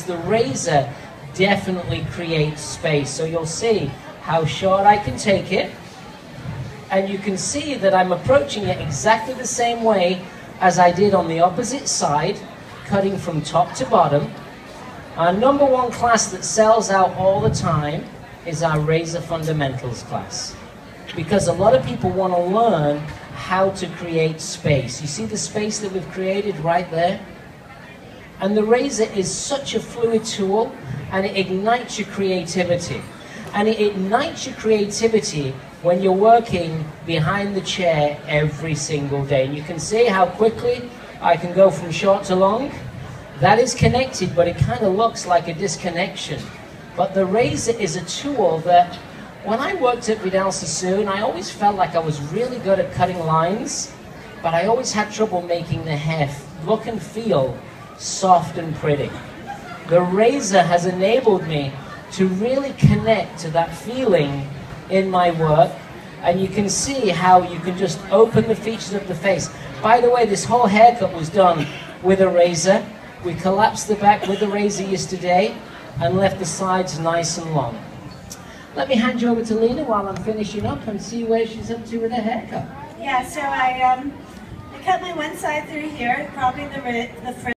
because the razor definitely creates space. So you'll see how short I can take it. And you can see that I'm approaching it exactly the same way as I did on the opposite side, cutting from top to bottom. Our number one class that sells out all the time is our Razor Fundamentals class. Because a lot of people want to learn how to create space. You see the space that we've created right there? And the razor is such a fluid tool and it ignites your creativity. And it ignites your creativity when you're working behind the chair every single day. And you can see how quickly I can go from short to long. That is connected, but it kind of looks like a disconnection. But the razor is a tool that when I worked at Vidal Sassoon, I always felt like I was really good at cutting lines, but I always had trouble making the hair look and feel soft and pretty. The razor has enabled me to really connect to that feeling in my work, and you can see how you can just open the features of the face. By the way, this whole haircut was done with a razor. We collapsed the back with the razor yesterday and left the sides nice and long. Let me hand you over to Lena while I'm finishing up and see where she's up to with her haircut. Yeah, so I um, I cut my one side through here, probably the the